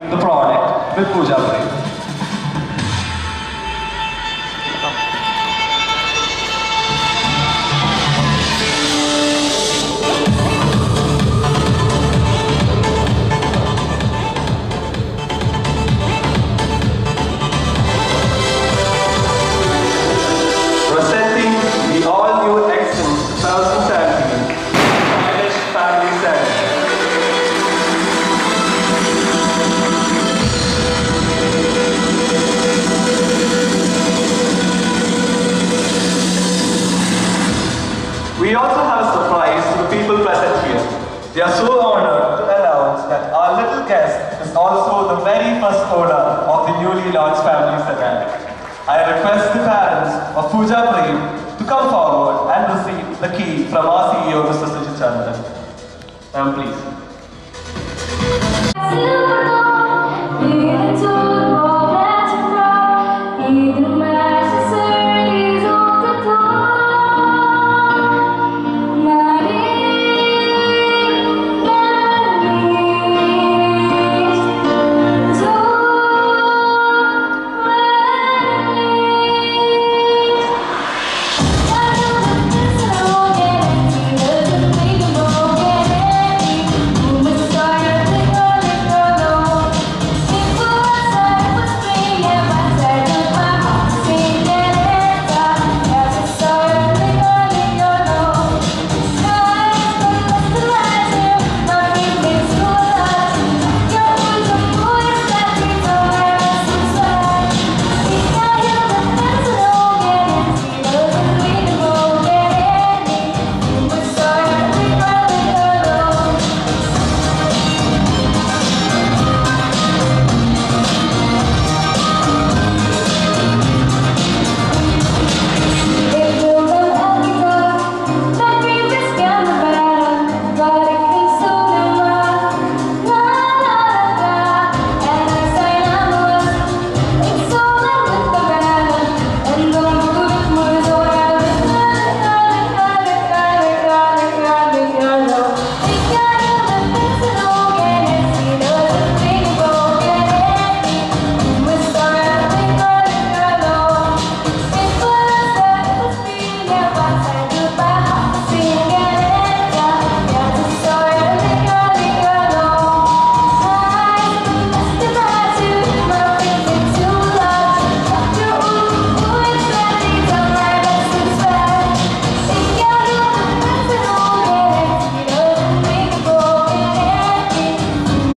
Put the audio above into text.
the product with Pooja Prem. Surprise to the people present here. We are so honored to announce that our little guest is also the very first owner of the newly launched family sedan. I request the parents of Pooja Prem to come forward and receive the key from our CEO, Mr. Sujit Chandran. Ma'am, please.